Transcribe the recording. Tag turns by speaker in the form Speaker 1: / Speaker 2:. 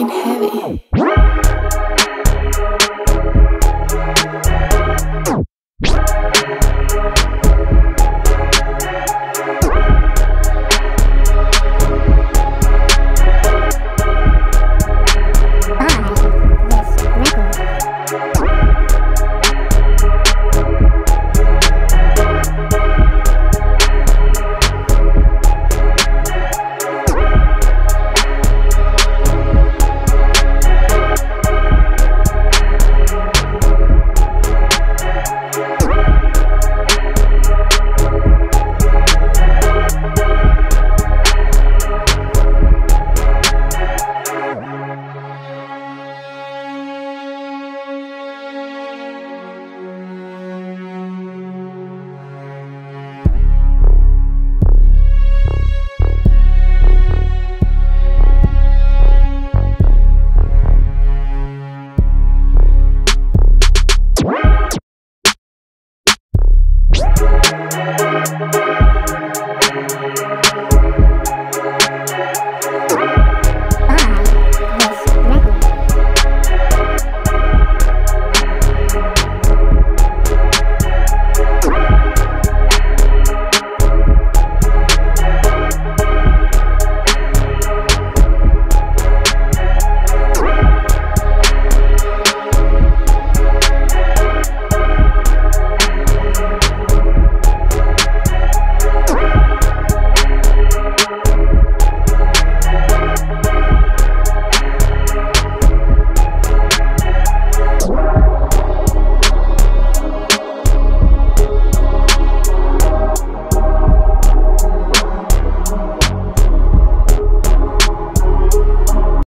Speaker 1: fucking heavy.